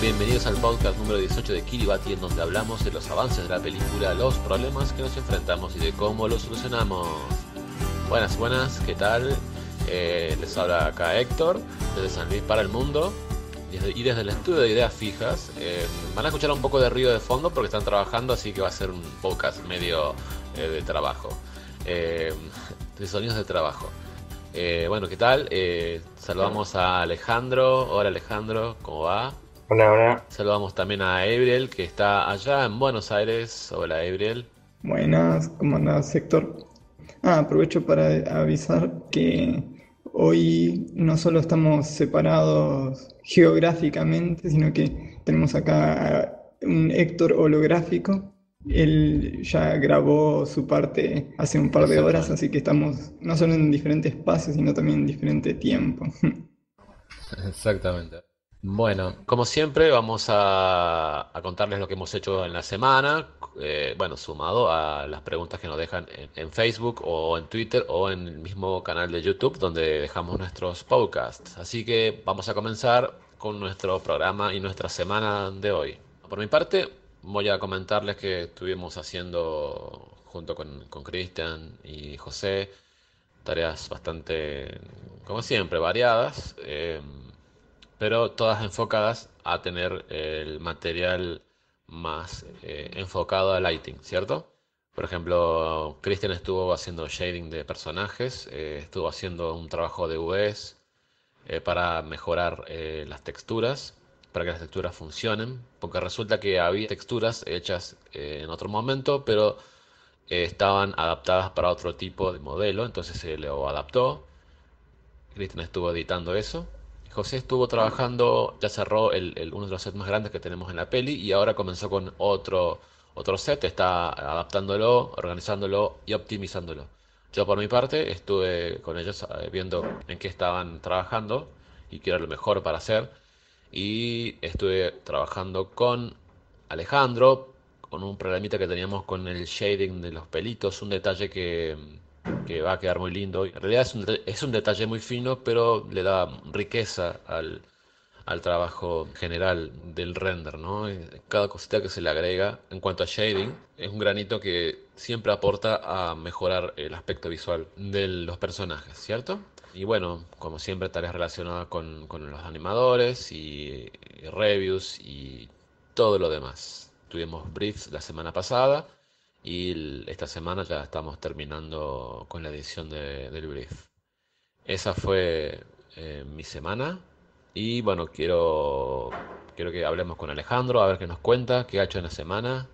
Bienvenidos al podcast número 18 de Kiribati, en donde hablamos de los avances de la película, los problemas que nos enfrentamos y de cómo los solucionamos. Buenas, buenas, ¿qué tal? Eh, les habla acá Héctor, desde San Luis para el Mundo. Y desde, el estudio de ideas fijas, eh, van a escuchar un poco de ruido de fondo porque están trabajando, así que va a ser un podcast medio eh, de trabajo. de sonidos de trabajo. bueno, ¿qué tal? saludamos a Alejandro. Hola Alejandro, ¿cómo va? Hola, hola. Saludamos también a Ebriel, que está allá en Buenos Aires. Hola, Ebriel. Buenas, ¿cómo andas, Héctor? Ah, aprovecho para avisar que hoy no solo estamos separados geográficamente, sino que tenemos acá un Héctor holográfico. Él ya grabó su parte hace un par de horas, así que estamos no solo en diferentes espacios, sino también en diferente tiempo. Exactamente. Bueno, como siempre vamos a, contarles lo que hemos hecho en la semana, eh, bueno, sumado a las preguntas que nos dejan en, Facebook o en Twitter o en el mismo canal de YouTube donde dejamos nuestros podcasts. Así que vamos a comenzar con nuestro programa y nuestra semana de hoy. Por mi parte, voy a comentarles que estuvimos haciendo junto con Cristian y José tareas bastante, como siempre, variadas. Eh, pero todas enfocadas a tener el material más eh, enfocado al lighting, ¿cierto? Por ejemplo, Christian estuvo haciendo shading de personajes, eh, estuvo haciendo un trabajo de UVs eh, para mejorar las texturas, para que las texturas funcionen, porque resulta que había texturas hechas en otro momento, pero estaban adaptadas para otro tipo de modelo, entonces se lo adaptó. Christian estuvo editando eso José estuvo trabajando, ya cerró el, uno de los sets más grandes que tenemos en la peli y ahora comenzó con otro, otro set, está adaptándolo, organizándolo y optimizándolo. Yo por mi parte estuve con ellos eh, viendo en qué estaban trabajando y qué era lo mejor para hacer. Y estuve trabajando con Alejandro, con un problemita que teníamos con el shading de los pelitos, un detalle que que va a quedar muy lindo. En realidad es un, detalle muy fino, pero le da riqueza al, al trabajo general del render, ¿no? Cada cosita que se le agrega en cuanto a shading es un granito que siempre aporta a mejorar el aspecto visual de los personajes, ¿cierto? Y bueno, como siempre, tareas relacionadas con, con los animadores y, y reviews y todo lo demás. Tuvimos briefs la semana pasada y esta semana ya estamos terminando con la edición de, del brief. Esa fue eh, mi semana y bueno, quiero, quiero que hablemos con Alejandro a ver qué nos cuenta, qué ha hecho en la semana.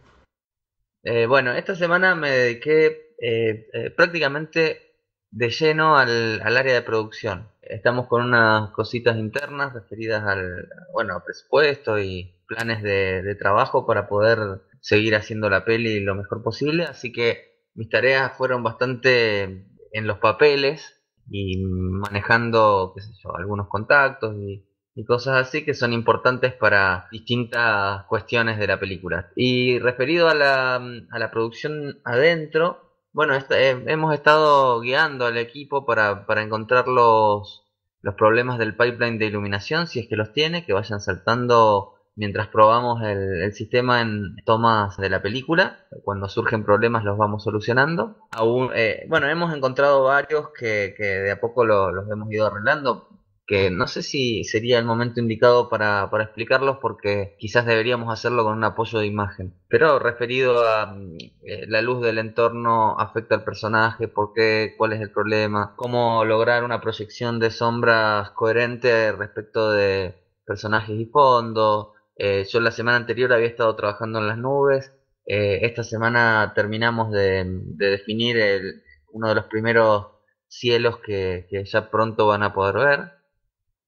Eh, bueno, esta semana me dediqué eh, prácticamente de lleno al, al, área de producción. Estamos con unas cositas internas referidas al bueno, presupuesto y planes de trabajo para poder seguir haciendo la peli lo mejor posible, así que mis tareas fueron bastante en los papeles y manejando, qué sé yo, algunos contactos y, cosas así que son importantes para distintas cuestiones de la película. Y referido a la, a la producción adentro, bueno, eh, hemos estado guiando al equipo para, para encontrar los, los problemas del pipeline de iluminación, si es que los tiene, que vayan saltando mientras probamos el, sistema en tomas de la película. Cuando surgen problemas los vamos solucionando. Aún, eh, bueno, hemos encontrado varios que, de a poco los hemos ido arreglando. Que no sé si sería el momento indicado para, explicarlos porque quizás deberíamos hacerlo con un apoyo de imagen. Pero referido a mm, eh, la luz del entorno afecta al personaje, por qué, cuál es el problema, cómo lograr una proyección de sombras coherente respecto de personajes y fondos, eh, yo la semana anterior había estado trabajando en las nubes. Eh, esta semana terminamos de, definir uno de los primeros cielos que, ya pronto van a poder ver.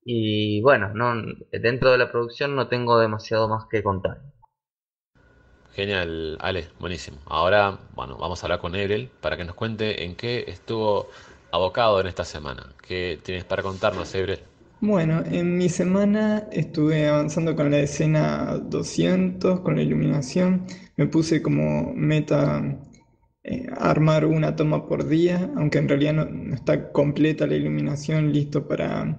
Y bueno, no, dentro de la producción no tengo demasiado más que contar. Genial, Ale, buenísimo. Ahora, bueno, vamos a hablar con Ebrel para que nos cuente en qué estuvo abocado en esta semana. ¿Qué tienes para contarnos, Ebrel? Bueno, en mi semana estuve avanzando con la escena 200, con la iluminación. Me puse como meta eh, armar una toma por día, aunque en realidad no, está completa la iluminación, listo para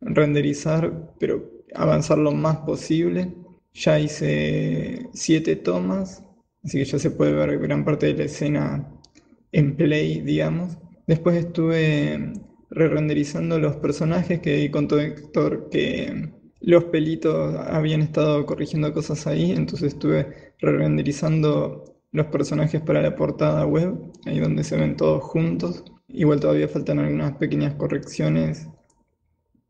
renderizar, pero avanzar lo más posible. Ya hice siete tomas, así que ya se puede ver gran parte de la escena en play, digamos. Después estuve re-renderizando los personajes que contó Héctor que los pelitos habían estado corrigiendo cosas ahí, entonces estuve re-renderizando los personajes para la portada web, ahí donde se ven todos juntos. Igual todavía faltan algunas pequeñas correcciones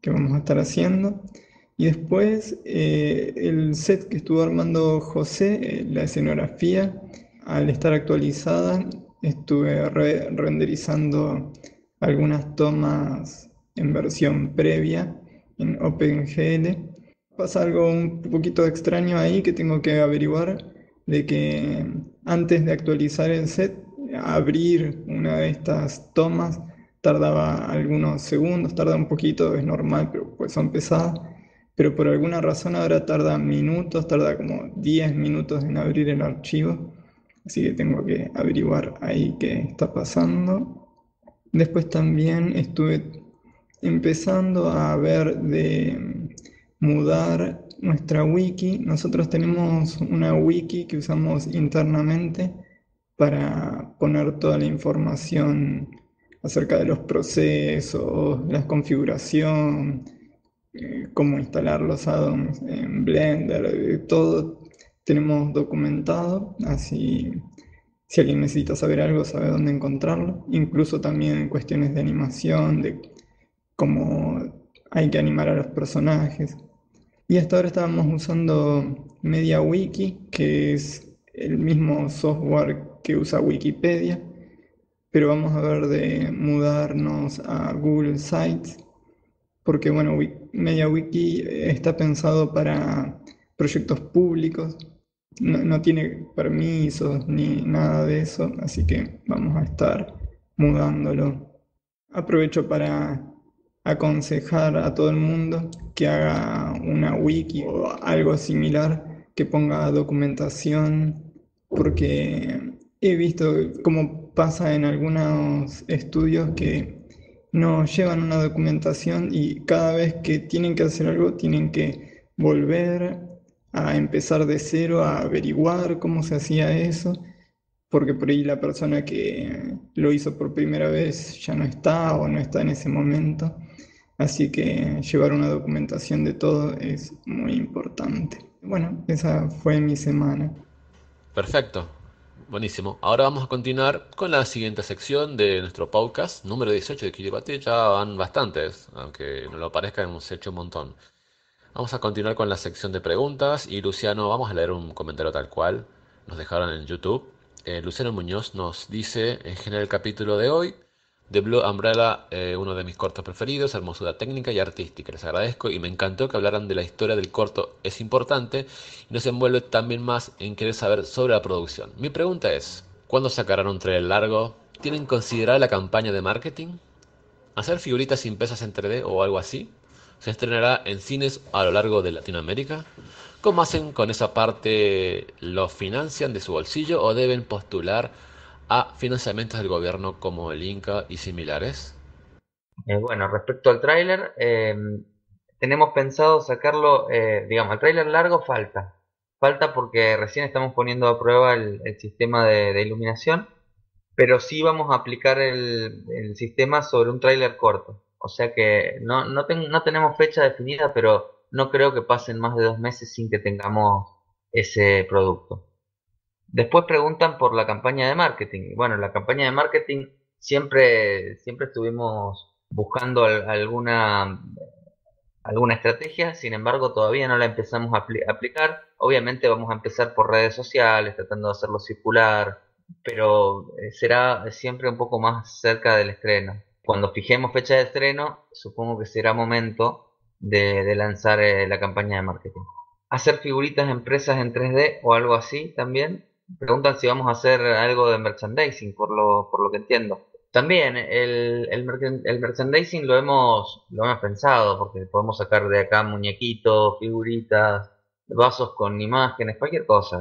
que vamos a estar haciendo. Y después eh, el set que estuvo armando José, eh, la escenografía, al estar actualizada, estuve renderizando algunas tomas en versión previa en OpenGL. Pasa algo un poquito extraño ahí que tengo que averiguar, de que antes de actualizar el set, abrir una de estas tomas tardaba algunos segundos, tarda un poquito, es normal, pero pues son pesadas. Pero por alguna razón ahora tarda minutos, tarda como 10 minutos en abrir el archivo. Así que tengo que averiguar ahí qué está pasando. Después también estuve empezando a ver de mudar nuestra wiki. Nosotros tenemos una wiki que usamos internamente para poner toda la información acerca de los procesos, la configuración, eh, cómo instalar los addons en Blender, eh, todo tenemos documentado, así si alguien necesita saber algo sabe dónde encontrarlo, incluso también cuestiones de animación, de cómo hay que animar a los personajes. Y hasta ahora estábamos usando MediaWiki, que es el mismo software que usa Wikipedia, pero vamos a ver de mudarnos a Google Sites, porque bueno, MediaWiki está pensado para proyectos públicos, no, tiene permisos ni nada de eso, así que vamos a estar mudándolo. Aprovecho para aconsejar a todo el mundo que haga una wiki o algo similar, que ponga documentación, porque he visto cómo pasa en algunos estudios que no llevan una documentación y cada vez que tienen que hacer algo tienen que volver a empezar de cero, a averiguar cómo se hacía eso, porque por ahí la persona que lo hizo por primera vez ya no está o no está en ese momento. Así que llevar una documentación de todo es muy importante. Bueno, esa fue mi semana. Perfecto. Buenísimo. Ahora vamos a continuar con la siguiente sección de nuestro podcast, número 18 de Kiribati. Ya van bastantes, aunque no lo parezca, hemos hecho un montón. Vamos a continuar con la sección de preguntas y Luciano, vamos a leer un comentario tal cual nos dejaron en YouTube. Eh, Luciano Muñoz nos dice, en general el capítulo de hoy, The Blue Umbrella, eh, uno de mis cortos preferidos, hermosura técnica y artística. Les agradezco y me encantó que hablaran de la historia del corto. Es importante y nos envuelve también más en querer saber sobre la producción. Mi pregunta es, ¿cuándo sacarán un trailer largo? ¿Tienen considerada la campaña de marketing? ¿Hacer figuritas impresas en 3D o algo así? Se estrenará en cines a lo largo de Latinoamérica. ¿Cómo hacen con esa parte? ¿Lo financian de su bolsillo o deben postular a financiamientos del gobierno como el Inca y similares? Eh, bueno, respecto al tráiler, eh, tenemos pensado sacarlo, eh, digamos, el tráiler largo falta. Falta porque recién estamos poniendo a prueba el, sistema de, iluminación, pero sí vamos a aplicar el, el sistema sobre un tráiler corto. O sea que no, no, no tenemos fecha definida, pero no creo que pasen más de dos meses sin que tengamos ese producto. Después preguntan por la campaña de marketing. Bueno, la campaña de marketing siempre, siempre estuvimos buscando alguna, alguna estrategia, sin embargo todavía no la empezamos a aplicar. Obviamente vamos a empezar por redes sociales, tratando de hacerlo circular, pero eh, será siempre un poco más cerca del estreno cuando fijemos fecha de estreno, supongo que será momento de, lanzar eh, la campaña de marketing. Hacer figuritas empresas en 3D o algo así también. Preguntan si vamos a hacer algo de merchandising, por lo, por lo que entiendo. También el, el, merchandising lo hemos, lo hemos pensado, porque podemos sacar de acá muñequitos, figuritas, vasos con imágenes, cualquier cosa.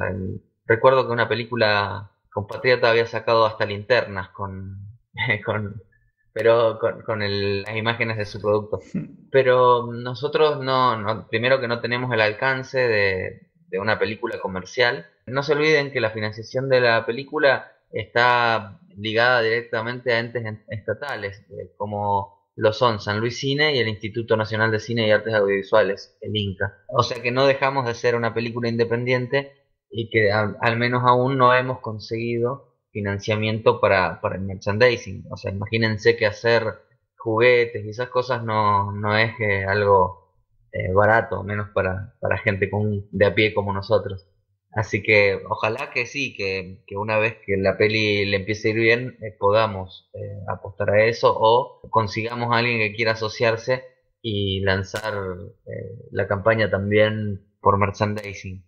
recuerdo que una película compatriota había sacado hasta linternas con, con pero con, las imágenes de su producto. Pero nosotros no, primero que no tenemos el alcance de, de una película comercial. No se olviden que la financiación de la película está ligada directamente a entes estatales, eh, como lo son San Luis Cine y el Instituto Nacional de Cine y Artes Audiovisuales, el INCA. O sea que no dejamos de ser una película independiente y que al, menos aún no hemos conseguido financiamiento para, para, el merchandising. O sea, imagínense que hacer juguetes y esas cosas no, no es eh, algo eh, barato, menos para, para gente con, de a pie como nosotros. Así que ojalá que sí, que, una vez que la peli le empiece a ir bien, eh, podamos apostar a eso o consigamos a alguien que quiera asociarse y lanzar eh, la campaña también por merchandising.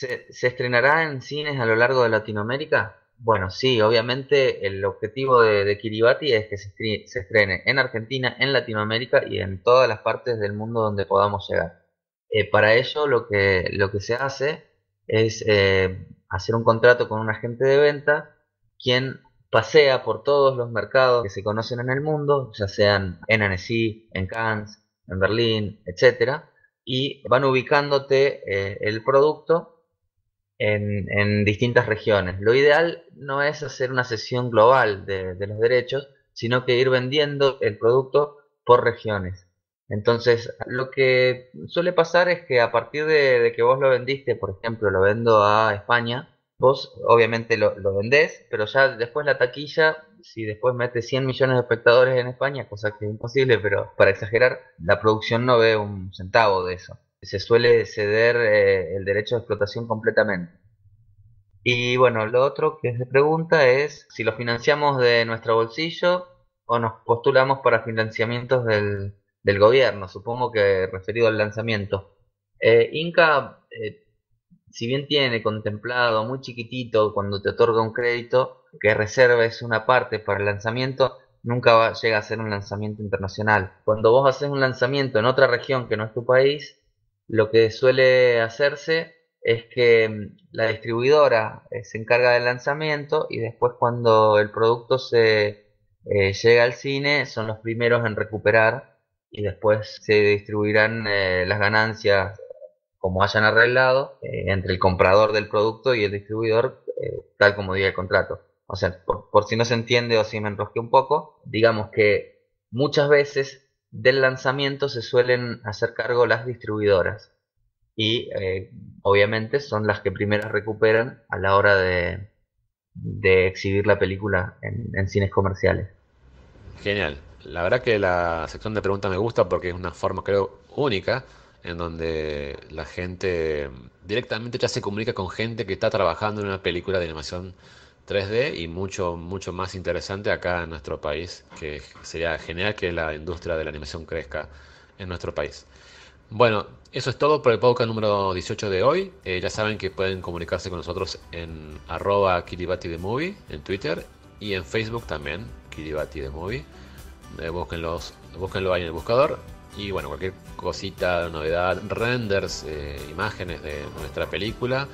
¿Se, estrenará en cines a lo largo de Latinoamérica? Bueno, sí, obviamente el objetivo de, Kiribati es que se, estrene en Argentina, en Latinoamérica y en todas las partes del mundo donde podamos llegar. Eh, para ello lo que, lo que se hace es eh, hacer un contrato con un agente de venta quien pasea por todos los mercados que se conocen en el mundo, ya sean en Annecy, en Cannes, en Berlín, etc. Y van ubicándote eh, el producto en, distintas regiones. Lo ideal no es hacer una sesión global de los derechos, sino que ir vendiendo el producto por regiones. Entonces, lo que suele pasar es que a partir de, que vos lo vendiste, por ejemplo, lo vendo a España, vos obviamente lo, vendés, pero ya después la taquilla, si después metes 100 millones de espectadores en España, cosa que es imposible, pero para exagerar, la producción no ve un centavo de eso. Se suele ceder eh, el derecho de explotación completamente. Y bueno, lo otro que se pregunta es si lo financiamos de nuestro bolsillo o nos postulamos para financiamientos del, gobierno, supongo que referido al lanzamiento. Eh, Inca, eh, si bien tiene contemplado muy chiquitito cuando te otorga un crédito, que reserves una parte para el lanzamiento, nunca va, llega a ser un lanzamiento internacional. Cuando vos haces un lanzamiento en otra región que no es tu país, lo que suele hacerse es que mm, la distribuidora eh, se encarga del lanzamiento y después cuando el producto se llega al cine son los primeros en recuperar y después se distribuirán eh, las ganancias como hayan arreglado eh, entre el comprador del producto y el distribuidor, eh, tal como diga el contrato. O sea, por, si no se entiende o si me enrosqué un poco, digamos que muchas veces del lanzamiento se suelen hacer cargo las distribuidoras y obviamente son las que primeras recuperan a la hora de, de exhibir la película en cines comerciales. Genial. La verdad que la sección de preguntas me gusta porque es una forma, creo, única en donde la gente directamente ya se comunica con gente que está trabajando en una película de animación 3D y mucho, mucho más interesante acá en nuestro país, que sería genial que la industria de la animación crezca en nuestro país. Bueno, eso es todo por el podcast número 18 de hoy. Eh, ya saben que pueden comunicarse con nosotros en arroba Kiribati Movie en Twitter y en Facebook también, Kiribati de Movie. Eh, búsquenlos, búsquenlo ahí en el buscador. Y bueno, cualquier cosita, novedad, renders, eh, imágenes de nuestra película,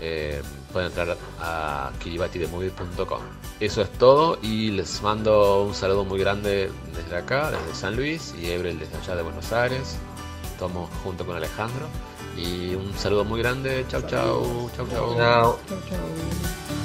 eh, pueden entrar a kiribatidemovie.com. Eso es todo y les mando un saludo muy grande desde acá, desde San Luis y Ebrel desde allá de Buenos Aires. Estamos junto con Alejandro. Y un saludo muy grande. Chau, chau. Chau, chau. chau. chau, chau.